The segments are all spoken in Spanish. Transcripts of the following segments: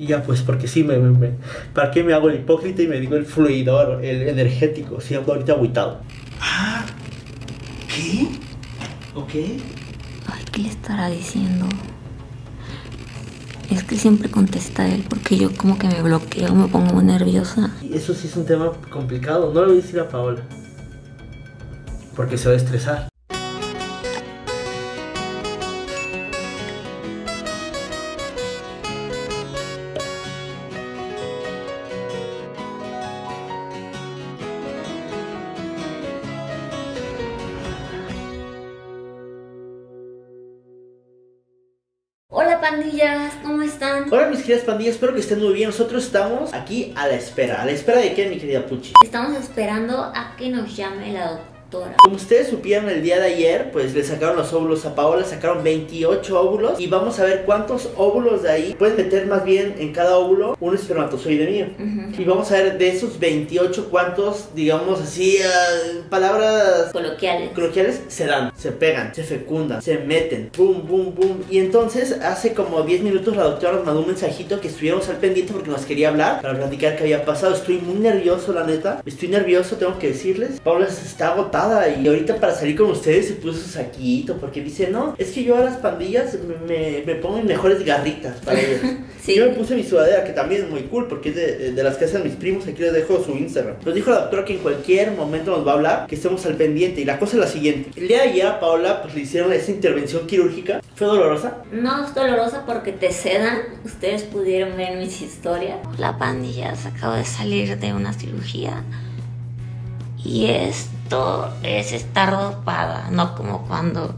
Y ya pues, porque sí, me, me, me- ¿para qué me hago el hipócrita y me digo el fluidor, el energético? Si ando ahorita agüitado. Ah, ¿qué? Ok. Ay, ¿qué le estará diciendo? Es que siempre contesta él porque yo como que me bloqueo, me pongo muy nerviosa. Y eso sí es un tema complicado. No le voy a decir a Paola. Porque se va a estresar. Pandillas, ¿cómo están? Hola mis queridas pandillas, espero que estén muy bien. Nosotros estamos aquí a la espera. ¿A la espera de qué, mi querida Puchi? Estamos esperando a que nos llame la doctora. Como ustedes supieron el día de ayer, pues le sacaron los óvulos a Paola, sacaron 28 óvulos y vamos a ver cuántos óvulos de ahí pueden meter más bien en cada óvulo un espermatozoide mío. Y vamos a ver de esos 28 cuántos, digamos así, ah, palabras Coloquiales. coloquiales se dan, se pegan, se fecundan, se meten, boom, boom, boom. Y entonces hace como 10 minutos la doctora nos mandó un mensajito que estuviéramos al pendiente porque nos quería hablar para platicar qué había pasado. Estoy muy nervioso, la neta. Estoy nervioso, tengo que decirles. Paula está y ahorita para salir con ustedes se puso su saquito porque dice, no, es que yo a las pandillas me, me, me pongo en mejores garritas para ellos. Sí. Yo me puse mi sudadera, que también es muy cool, porque es de, de las que hacen mis primos. Aquí les dejo su Instagram. Nos dijo la doctora que en cualquier momento nos va a hablar, que estemos al pendiente. Y la cosa es la siguiente: el día de ayer a Paola pues, le hicieron esa intervención quirúrgica. ¿Fue dolorosa? No es dolorosa porque te sedan. Ustedes pudieron ver mis historias. La pandilla se acabo de salir de una cirugía. Y esto es estar dopada, no como cuando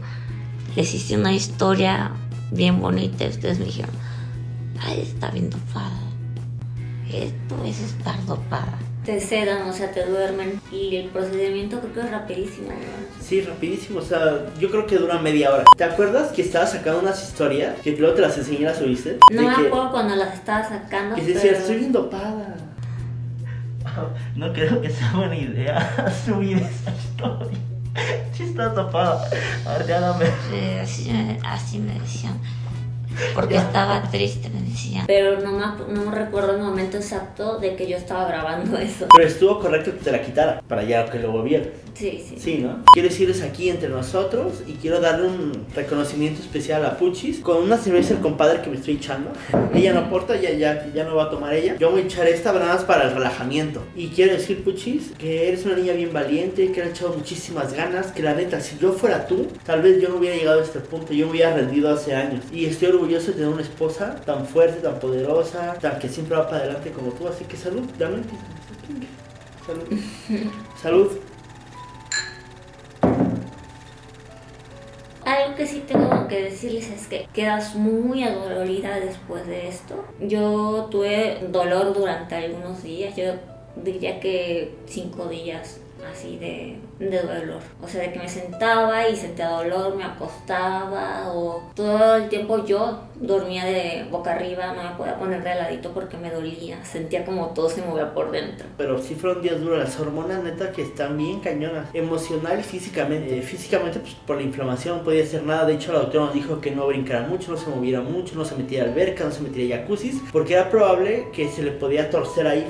les hice una historia bien bonita y ustedes me dijeron, ay, está bien dopada. Esto es estar dopada. Te sedan, o sea, te duermen. Y el procedimiento creo que es rapidísimo. ¿no? Sí, rapidísimo. O sea, yo creo que dura media hora. ¿Te acuerdas que estaba sacando unas historias? Que luego te las enseñé, las subiste. No De me que, acuerdo cuando las estaba sacando. que decía, pero- estoy bien dopada. No creo que sea buena idea subir esa historia. Si estás dopada. A ver, ya dame. Sí, así, me- así me decían. Porque estaba triste, me decían. Pero no me, no me recuerdo el momento exacto de que yo estaba grabando eso. Pero estuvo correcto que te la quitara para ya que luego vieras. Sí, sí. Sí, ¿no? Quiero decirles aquí entre nosotros y quiero darle un reconocimiento especial a Puchis con una cerveza el compadre que me estoy echando. Ella no aporta, ya, ya, ya no va a tomar ella. Yo voy a echar esta nada más para el relajamiento. Y quiero decir, Puchis, que eres una niña bien valiente, que le ha echado muchísimas ganas, que la neta, si yo fuera tú, tal vez yo no hubiera llegado a este punto, yo me hubiera rendido hace años. Y estoy orgulloso de tener una esposa tan fuerte, tan poderosa, tan que siempre va para adelante como tú. Así que salud, dame. Salud. Salud. Algo que sí tengo que decirles es que quedas muy adolorida después de esto. Yo tuve dolor durante algunos días, yo diría que cinco días así de, de dolor. O sea, de que me sentaba y sentía dolor, me acostaba o todo el tiempo yo dormía de boca arriba, no me podía poner de ladito porque me dolía, sentía como todo se movía por dentro. Pero sí fueron días duros. Las hormonas, neta, que están bien cañonas. Emocional y físicamente. Eh, físicamente, pues por la inflamación no podía hacer nada. De hecho, la doctora nos dijo que no brincara mucho, no se moviera mucho, no se metiera alberca, no se metiera jacuzzis. Porque era probable que se le podía torcer ahí.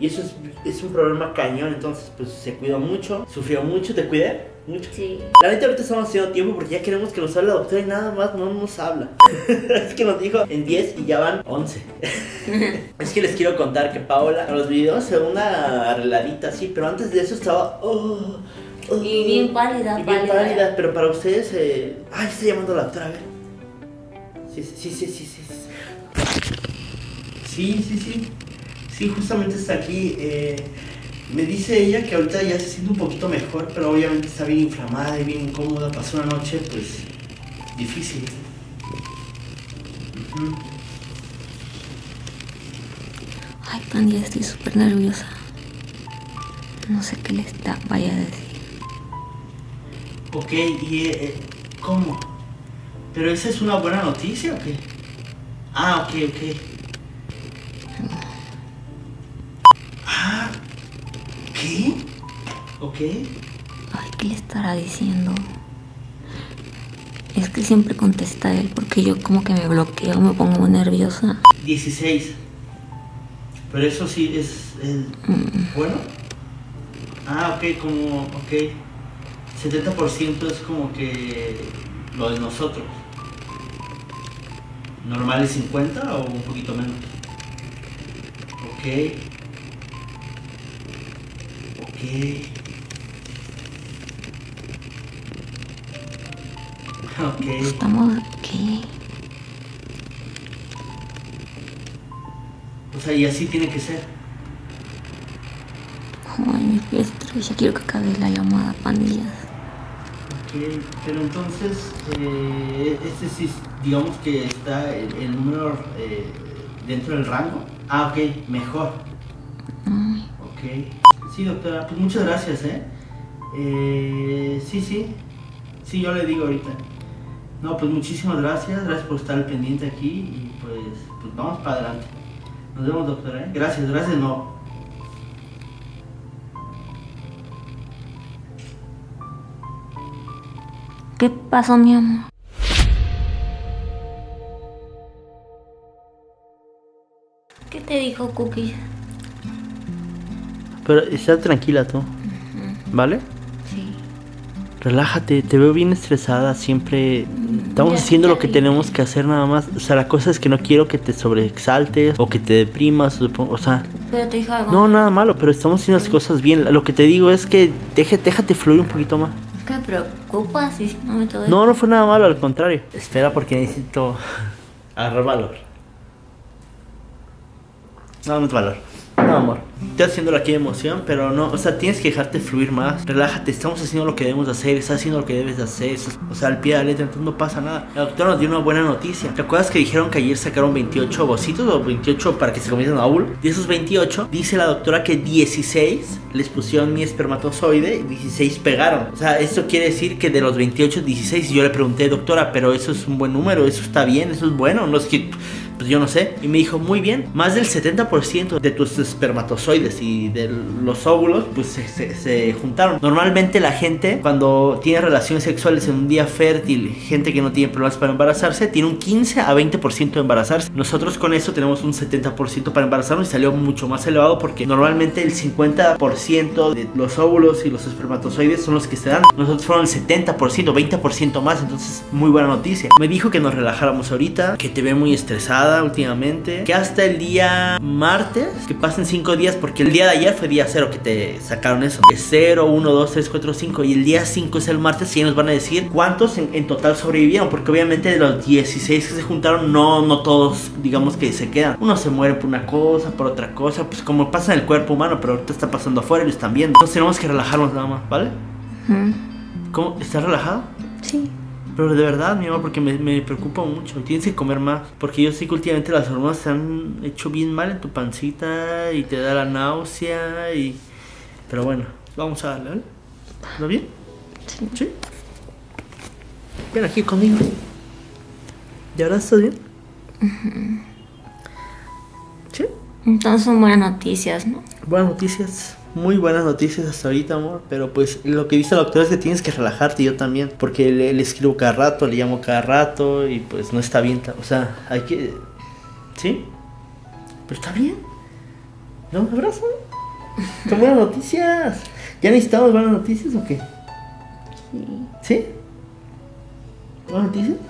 Y eso es, es un problema cañón. Entonces, pues se cuidó mucho, sufrió mucho, te cuidé mucho. Sí. La neta ahorita estamos haciendo tiempo porque ya queremos que nos hable la doctora y nada más no nos habla. es que nos dijo en 10 y ya van 11. es que les quiero contar que Paola a los videos se una arregladita así, pero antes de eso estaba... oh, oh, Y bien pálida, y bien pálida. pálida, pero para ustedes... eh, Ay, está llamando la doctora, a ver. Sí, sí, sí, sí, sí. Sí, sí, sí. Sí, sí justamente está aquí. eh, me dice ella que ahorita ya se siente un poquito mejor, pero obviamente está bien inflamada y bien incómoda. Pasó una noche, pues, difícil. Ujú. Ay, Candy, estoy súper nerviosa. No sé qué le está, vaya a decir. Ok, y eh, eh, ¿cómo? ¿Pero esa es una buena noticia o qué? Ah, ok, ok. Ok. Ay, ¿qué le estará diciendo? Es que siempre contesta él porque yo como que me bloqueo, me pongo muy nerviosa. 16. Pero eso sí es el... bueno. Ah, ok, como, ok. 70% es como que lo de nosotros. ¿Normal es 50 o un poquito menos? Ok. Ok. Ok. Estamos aquí. O sea, y así tiene que ser. Ay, fiesta, ya quiero que acabe la llamada, pandillas. Ok, pero entonces, eh, este sí, digamos que está el, el número eh, dentro del rango. Ah, ok, mejor. Ay, Ok. Sí, doctora, pues muchas gracias, ¿eh? eh sí, sí. Sí, yo le digo ahorita. No, pues muchísimas gracias, gracias por estar al pendiente aquí y pues, pues vamos para adelante. Nos vemos, doctora, ¿eh? Gracias, gracias, no. ¿Qué pasó, mi amor? ¿Qué te dijo Cookie? Pero está tranquila tú, ¿vale? Sí. Relájate, te veo bien estresada, siempre estamos haciendo lo que tenemos que hacer nada más. O sea, la cosa es que no quiero que te sobreexaltes o que te deprimas, o, o sea, Pero te dijo algo. no, nada malo, pero estamos haciendo las cosas bien. Lo que te digo es que deje, déjate fluir un poquito más. Es que me preocupa si no me todo No, no fue nada malo, al contrario. Espera porque necesito agarrar valor. No, no es valor. No, amor. Estoy haciéndolo aquí de emoción, pero no, o sea, tienes que dejarte fluir más. Relájate, estamos haciendo lo que debemos de hacer, estás haciendo lo que debes de hacer. o sea, al pie de la letra, entonces no pasa nada. La doctora nos dio una buena noticia. ¿Te acuerdas que dijeron que ayer sacaron 28 bocitos o 28 para que se comieran a Aul? De esos 28, dice la doctora que 16 les pusieron mi espermatozoide y 16 pegaron. O sea, esto quiere decir que de los 28, 16, y yo le pregunté, doctora, pero eso es un buen número, eso está bien, eso es bueno, no es que pues yo no sé. Y me dijo, muy bien, más del 70% de tus espermatozoides y de los óvulos, pues se, se- juntaron. Normalmente la gente, cuando tiene relaciones sexuales en un día fértil, gente que no tiene problemas para embarazarse, tiene un 15 a 20% de embarazarse. Nosotros con eso tenemos un 70% para embarazarnos y salió mucho más elevado porque normalmente el 50% de los óvulos y los espermatozoides son los que se dan. Nosotros fueron el 70%, 20% más, entonces muy buena noticia. Me dijo que nos relajáramos ahorita, que te ve muy estresada últimamente, que hasta el día martes, que pasen 5 días, porque el día de ayer fue día 0 que te sacaron eso. Es 0, 1, 2, 3, 4, 5 y el día 5 es el martes y nos van a decir cuántos en, en total sobrevivieron, porque obviamente de los 16 que se juntaron, no, no todos, digamos que se quedan. Uno se muere por una cosa, por otra cosa, pues como pasa en el cuerpo humano, pero ahorita está pasando afuera y lo están viendo. Entonces tenemos que relajarnos nada más, ¿vale? Ujú. ¿Cómo? ¿Estás relajado? Sí. Pero de verdad, mi amor, porque me, me preocupa mucho. Tienes que comer más. Porque yo sé que últimamente las hormonas te han hecho bien mal en tu pancita y te da la náusea y... Pero bueno, vamos a darle, ¿vale? ¿Está bien? Sí. ¿Sí? Ven aquí conmigo. ¿De verdad estás bien? ¿Sí? Entonces son buenas noticias, ¿no? Buenas noticias. Muy buenas noticias hasta ahorita, amor. Pero pues lo que dice la doctora es que tienes que relajarte, yo también. Porque le, le escribo cada rato, le llamo cada rato y pues no está bien. O sea, hay que... ¿Sí? Pero está bien. ¿No? ¿Un abrazo? Son buenas noticias. ¿Ya necesitamos buenas noticias o qué? Sí. ¿Sí? ¿Buenas noticias?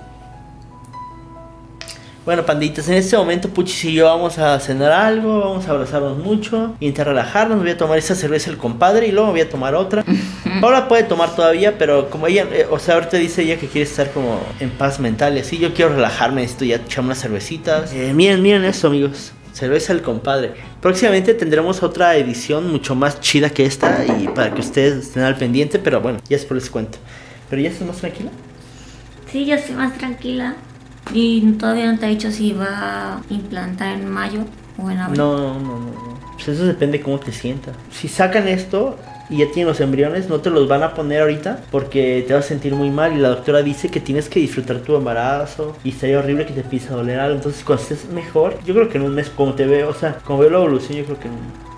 Bueno, panditas, en este momento Puchis y yo vamos a cenar algo, vamos a abrazarnos mucho, intentar relajarnos, voy a tomar esa cerveza el compadre y luego me voy a tomar otra. Paula puede tomar todavía, pero como ella, eh, o sea, ahorita dice ella que quiere estar como en paz mental y así, yo quiero relajarme, esto ya echar unas cervecitas. Eh, miren, miren esto amigos, cerveza el compadre. Próximamente tendremos otra edición mucho más chida que esta y para que ustedes estén al pendiente, pero bueno, ya después les cuento. Pero ya estás más tranquila. Sí, yo estoy más tranquila. Y todavía no te he dicho si va a implantar en mayo o en abril. No, no, no, no. Pues eso depende de cómo te sientas. Si sacan esto y ya tienen los embriones, no te los van a poner ahorita porque te vas a sentir muy mal. Y la doctora dice que tienes que disfrutar tu embarazo y estaría horrible que te empiece a doler algo. Entonces, cuando estés mejor, yo creo que en un mes, como te veo, o sea, como veo la evolución, yo creo que en un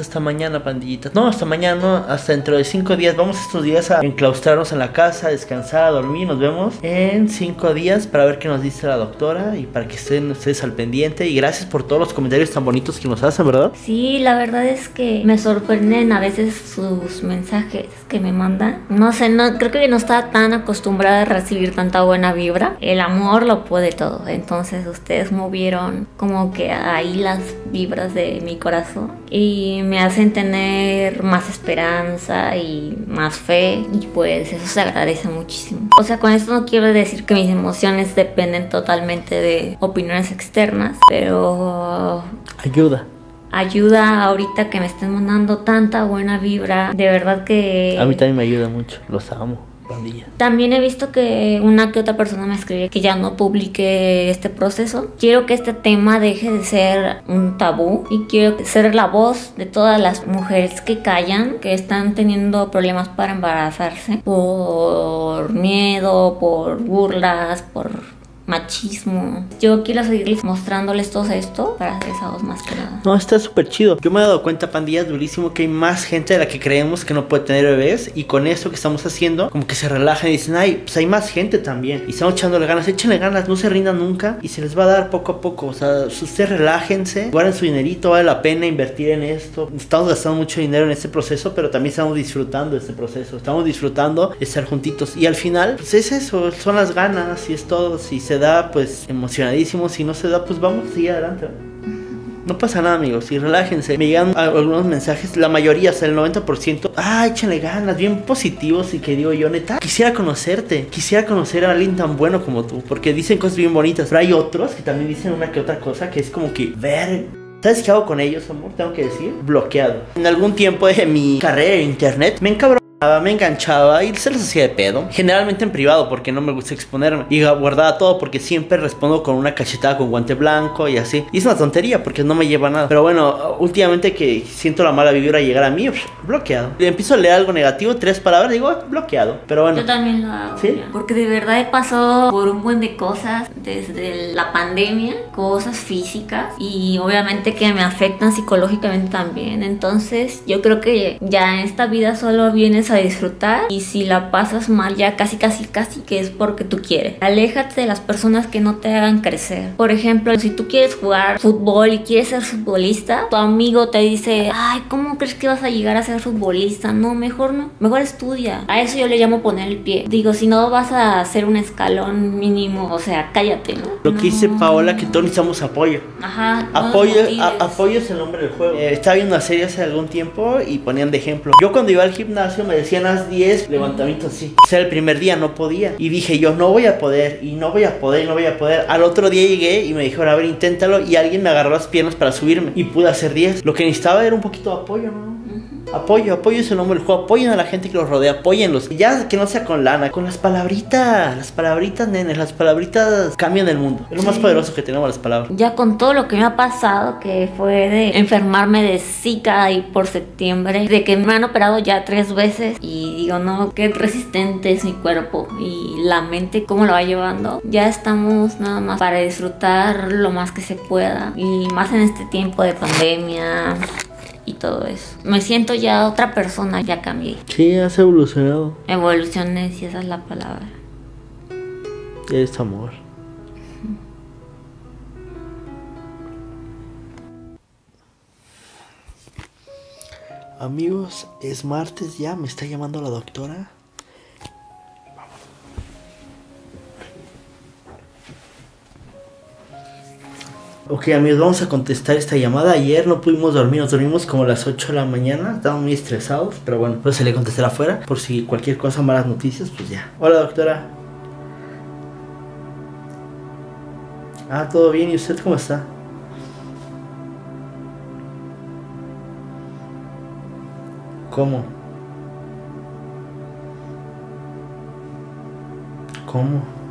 hasta mañana, pandillitas. No, hasta mañana, hasta dentro de cinco días. Vamos estos días a enclaustrarnos en la casa, a descansar, a dormir. Nos vemos en cinco días para ver qué nos dice la doctora y para que estén ustedes al pendiente. Y gracias por todos los comentarios tan bonitos que nos hacen, ¿verdad? Sí, la verdad es que me sorprenden a veces sus mensajes que me mandan. No sé, no creo que no estaba tan acostumbrada a recibir tanta buena vibra. El amor lo puede todo. Entonces ustedes movieron como que ahí las vibras de mi corazón y me hacen tener más esperanza y más fe y pues eso se agradece muchísimo. O sea, con esto no quiero decir que mis emociones dependen totalmente de opiniones externas, pero Ayuda. ayuda ahorita que me estén mandando tanta buena vibra. De verdad que... A mí también me ayuda mucho. Los amo, También he visto que una que otra persona me escribe que ya no publique este proceso. Quiero que este tema deje de ser un tabú y quiero ser la voz de todas las mujeres que callan, que están teniendo problemas para embarazarse por miedo, por burlas, por machismo. Yo quiero seguirles mostrándoles todo esto para voz más que nada. No, está súper chido. Yo me he dado cuenta, pandillas, durísimo, que hay más gente de la que creemos que no puede tener bebés. Y con esto que estamos haciendo, como que se relajan y dicen, ay, pues hay más gente también. Y estamos echándole ganas, échenle ganas, no se rindan nunca. Y se les va a dar poco a poco. O sea, ustedes relájense, guarden su dinerito, vale la pena invertir en esto. Estamos gastando mucho dinero en este proceso, pero también estamos disfrutando este proceso. Estamos disfrutando de estar juntitos. Y al final, pues es eso, son las ganas y es todo. Si se da, pues emocionadísimo. Si no se da, pues vamos a seguir adelante. No pasa nada, amigos, y relájense. Me llegan algunos mensajes, la mayoría, hasta el 90%. Ah, échenle ganas, bien positivos. Y que digo yo, neta, quisiera conocerte. Quisiera conocer a alguien tan bueno como tú. Porque dicen cosas bien bonitas. Pero hay otros que también dicen una que otra cosa que es como que, ver. ¿Sabes qué hago con ellos, amor? Tengo que decir, bloqueado. En algún tiempo de mi carrera en internet, me encabronaba, me enganchaba y se los hacía de pedo. Generalmente en privado porque no me gusta exponerme. Y guardaba todo porque siempre respondo con una cachetada con guante blanco y así. Y es una tontería porque no me lleva a nada. Pero bueno, últimamente que siento la mala vibra llegar a mí, pf, bloqueado. Le empiezo a leer algo negativo, tres palabras, digo, ah, bloqueado. Pero bueno. Yo también lo hago. ¿Sí? Porque de verdad he pasado por un buen de cosas desde la pandemia, cosas físicas y obviamente que me afectan psicológicamente también. Entonces yo creo que ya en esta vida solo vienes a disfrutar y si la pasas mal ya casi casi casi que es porque tú quieres. Aléjate de las personas que no te hagan crecer. Por ejemplo, si tú quieres jugar fútbol y quieres ser futbolista, tu amigo te dice, ay, ¿cómo crees que vas a llegar a ser futbolista? No, mejor no, mejor estudia. A eso yo le llamo poner el pie. Digo, si no vas a hacer un escalón mínimo, o sea, cállate, ¿no? Lo que dice Paola, que todos necesitamos apoyo. Ajá. no Apoyo, a- apoyo es el nombre del juego. Eh, estaba viendo una serie hace algún tiempo y ponían de ejemplo. Yo cuando iba al gimnasio me decían haz 10 levantamientos así. O sea, el primer día no podía. Y dije yo no voy a poder y no voy a poder y no voy a poder. Al otro día llegué y me dijeron a ver inténtalo y alguien me agarró las piernas para subirme y pude hacer 10. Lo que necesitaba era un poquito de apoyo, ¿no? Apoyo, apoyo es el nombre del juego. Apoyen a la gente que los rodea, apóyenlos. Ya que no sea con lana, con las palabritas. Las palabritas, nenes, las palabritas cambian el mundo. Es lo más Sí. poderoso que tenemos las palabras. Ya con todo lo que me ha pasado, que fue de enfermarme de Zika y por septiembre, de que me han operado ya tres veces y digo, no, qué resistente es mi cuerpo y la mente, cómo lo va llevando. Ya estamos nada más para disfrutar lo más que se pueda y más en este tiempo de pandemia y todo eso. Me siento ya otra persona, ya cambié. Sí, has evolucionado. Evolucioné, si esa es la palabra. Es amor. Amigos, es martes ya, me está llamando la doctora. Ok amigos, vamos a contestar esta llamada. Ayer no pudimos dormir, nos dormimos como a las 8 de la mañana. Estábamos muy estresados, pero bueno, pues se le contestar afuera. Por si cualquier cosa, malas noticias, pues ya. Hola doctora. Ah, todo bien, ¿y usted cómo está? ¿Cómo? ¿Cómo?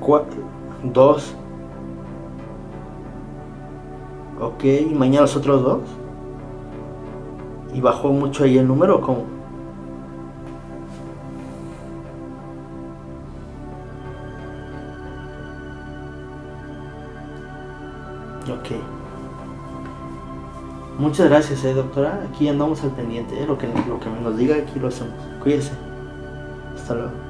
4, 2. Ok, ¿y mañana los otros dos? ¿Y bajó mucho ahí el número cómo? Ok. Muchas gracias, eh, doctora. Aquí andamos al pendiente. Eh, lo, que, lo que nos diga aquí lo hacemos. Cuídese. Hasta luego.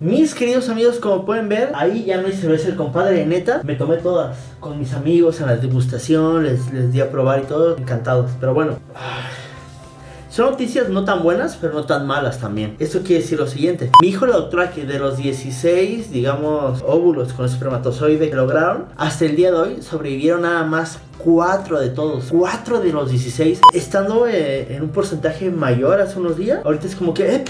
Mis queridos amigos, como pueden ver, ahí ya no hay cerveza el compadre, neta. Me tomé todas con mis amigos en la degustación, les, les di a probar y todo, encantados. Pero bueno, son noticias no tan buenas, pero no tan malas también. Esto quiere decir lo siguiente. Mi hijo, la doctora, que de los 16, digamos, óvulos con espermatozoide que lograron, hasta el día de hoy sobrevivieron nada más 4 de todos. 4 de los 16. Estando eh, en un porcentaje mayor hace unos días. Ahorita es como que... eh,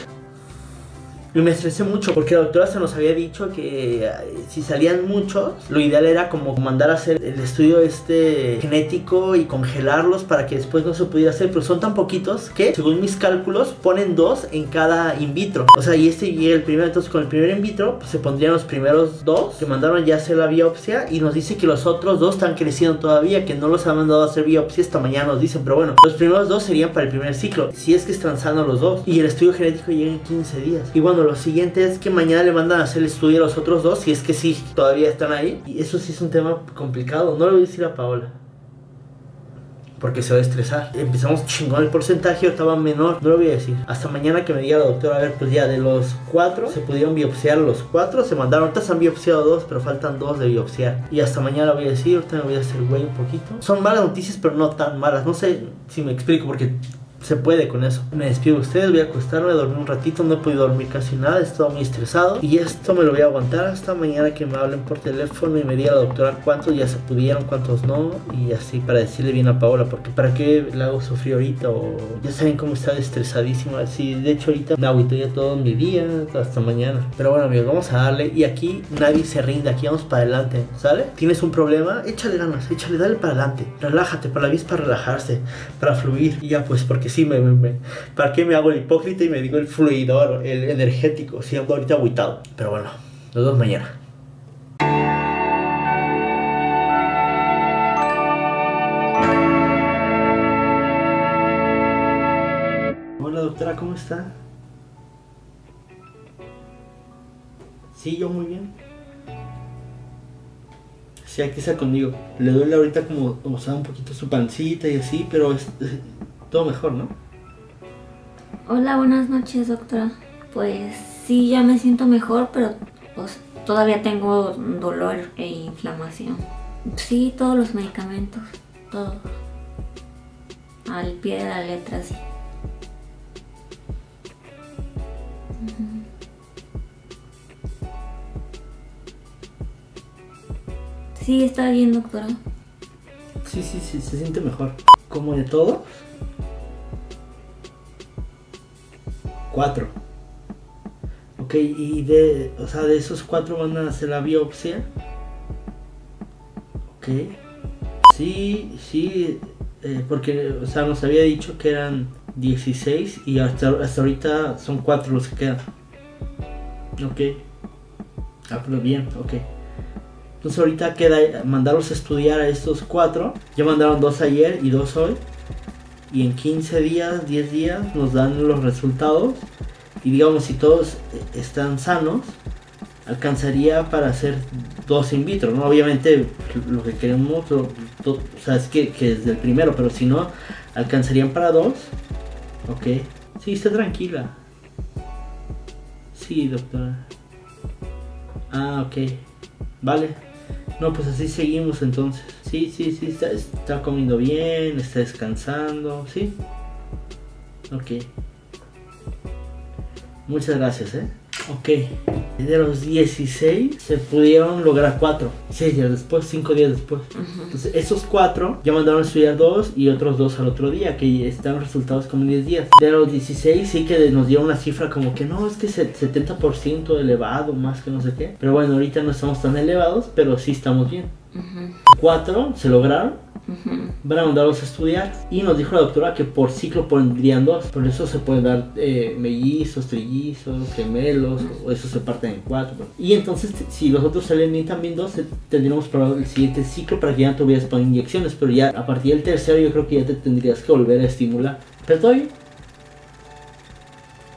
y me estresé mucho porque la doctora se nos había dicho que eh, si salían muchos, lo ideal era como mandar a hacer el estudio este genético y congelarlos para que después no se pudiera hacer. Pero son tan poquitos que, según mis cálculos, ponen dos en cada in vitro. O sea, y este y el primero, entonces con el primer in vitro pues, se pondrían los primeros dos que mandaron ya a hacer la biopsia y nos dice que los otros dos están creciendo todavía, que no los han mandado a hacer biopsia esta mañana nos dicen. Pero bueno, los primeros dos serían para el primer ciclo, si es que están sanos los dos. Y el estudio genético llega en 15 días. Y bueno, lo siguiente es que mañana le mandan a hacer el estudio a los otros dos, si es que sí, todavía están ahí. Y eso sí es un tema complicado. No le voy a decir a Paola. Porque se va a estresar. Empezamos chingón el porcentaje, estaba menor. No lo voy a decir. Hasta mañana que me diga la doctora, a ver, pues ya de los cuatro se pudieron biopsiar los cuatro. Se mandaron, ahorita se han biopsiado dos, pero faltan dos de biopsiar. Y hasta mañana lo voy a decir, ahorita me voy a hacer güey un poquito. Son malas noticias, pero no tan malas. No sé si me explico, porque se puede con eso. Me despido de ustedes, voy a acostarme, a dormir un ratito, no he podido dormir casi nada, he estado muy estresado y esto me lo voy a aguantar hasta mañana que me hablen por teléfono y me diga la doctora cuántos ya se pudieron, cuántos no y así para decirle bien a Paola, porque para qué la hago sufrir ahorita o ya saben cómo está estresadísima, así de hecho ahorita me agüito ya todo mi día hasta mañana. Pero bueno amigos, vamos a darle y aquí nadie se rinde, aquí vamos para adelante, ¿sale? ¿Tienes un problema? Échale ganas, échale, dale para adelante, relájate, para la es para relajarse, para fluir y ya pues porque sí, me, me, ¿para qué me hago el hipócrita y me digo el fluidor, el energético? Si ando ahorita agüitado. Pero bueno, nos vemos mañana. Hola doctora, ¿cómo está? Sí, yo muy bien. Sí, aquí está conmigo. Le duele ahorita como, o sea, un poquito su pancita y así, pero es todo mejor, ¿no? Hola, buenas noches, doctora. Pues sí, ya me siento mejor, pero pues, todavía tengo dolor e inflamación. Sí, todos los medicamentos, todos. Al pie de la letra, sí. Sí, está bien, doctora. Sí, sí, sí, se siente mejor. ¿Como de todo? Cuatro. Ok, y de, o sea, de esos cuatro van a hacer la biopsia. Ok. Sí, sí, eh, porque, o sea, nos había dicho que eran 16 y hasta, hasta ahorita son cuatro los que quedan. Ok. Ah, pero bien, ok. Entonces ahorita queda mandarlos a estudiar a estos cuatro. Ya mandaron dos ayer y dos hoy. Y en 15 días, 10 días nos dan los resultados. Y digamos, si todos están sanos, alcanzaría para hacer dos in vitro. ¿no? Obviamente lo que queremos, lo- o sea, es que, que es del primero, pero si no, alcanzarían para dos. Ok. Sí, está tranquila. Sí, doctora. Ah, ok. Vale. No, pues así seguimos entonces. Sí, sí, sí, está, está comiendo bien, está descansando, ¿sí? Ok. Muchas gracias, ¿eh? Ok. De los 16 se pudieron lograr 4. 6 días después, 5 días después. Entonces, esos 4 ya mandaron a estudiar 2 y otros 2 al otro día, que están resultados como en 10 días. De los 16 sí que nos dieron una cifra como que no, es que se- 70% elevado, más que no sé qué. Pero bueno, ahorita no estamos tan elevados, pero sí estamos bien. 4 se lograron, ujú. van a mandarlos a estudiar y nos dijo la doctora que por ciclo pondrían dos, por eso se pueden dar eh, mellizos, trillizos, gemelos, o eso se parten en cuatro. Y entonces si los otros salen bien también dos, eh, tendríamos para el siguiente ciclo para que ya no tuvieras para inyecciones, pero ya a partir del tercero yo creo que ya te tendrías que volver a estimular. Pero todo bien.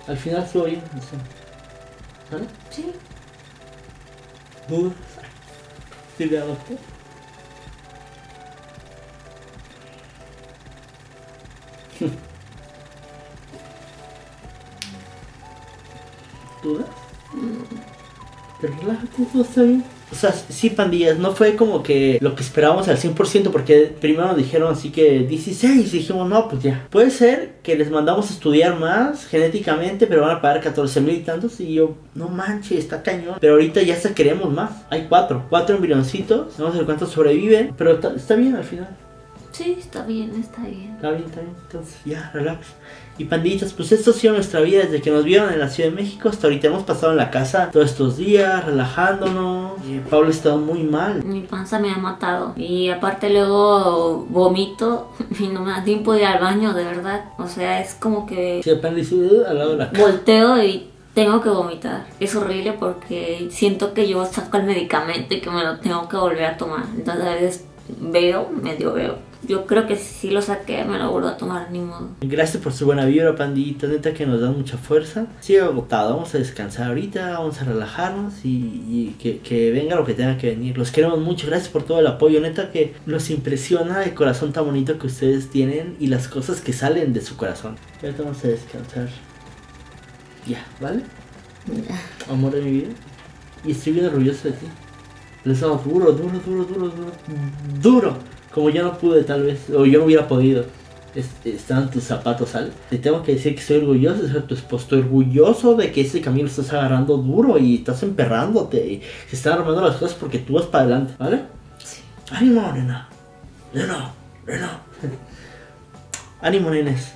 Al final estuvo bien. ¿Sale? Sí. ¿Dudas? si le adopté. ¿Dudas? Pero relájate, todo está bien. O sea, sí, pandillas, no fue como que lo que esperábamos al 100%, porque primero nos dijeron así que 16, y dijimos, no, pues ya. Puede ser que les mandamos a estudiar más genéticamente, pero van a pagar 14 mil y tantos, y yo, no manches, está cañón. Pero ahorita ya se queremos más. Hay cuatro, cuatro embrioncitos, no sé cuántos sobreviven, pero está, está bien al final. Sí, está bien, está bien. Está bien, está bien. Entonces, ya, relax. Y panditas, pues esto ha sido nuestra vida desde que nos vieron en la Ciudad de México hasta ahorita. Hemos pasado en la casa todos estos días, relajándonos. Y Pablo ha estado muy mal. Mi panza me ha matado. Y aparte luego vomito y no me da tiempo de ir al baño, de verdad. O sea, es como que apéndice uh, al lado de la volteo y tengo que vomitar. Es horrible porque siento que yo saco el medicamento y que me lo tengo que volver a tomar. Entonces a veces veo, medio veo. Yo creo que si lo saqué me lo vuelvo a tomar, ni modo. Gracias por su buena vibra, pandita. Neta que nos da mucha fuerza. Sigo agotado. Vamos a descansar ahorita. Vamos a relajarnos y, y que, que venga lo que tenga que venir. Los queremos mucho. Gracias por todo el apoyo. Neta que nos impresiona el corazón tan bonito que ustedes tienen y las cosas que salen de su corazón. Ahorita vamos a descansar. Ya, ¿vale? Amor de mi vida. Y estoy bien orgulloso de ti. Le dado duro, duro, duro, duro, duro. Duro. Como yo no pude tal vez. O yo no hubiera podido. Es- Están tus zapatos, ¿sale? Te tengo que decir que estoy orgulloso de ser tu esposo. Estoy orgulloso de que ese camino estás agarrando duro y estás emperrándote. Y se están armando las cosas porque tú vas para adelante, ¿vale? Ánimo, nena. Nena, nena. Ánimo, nenes.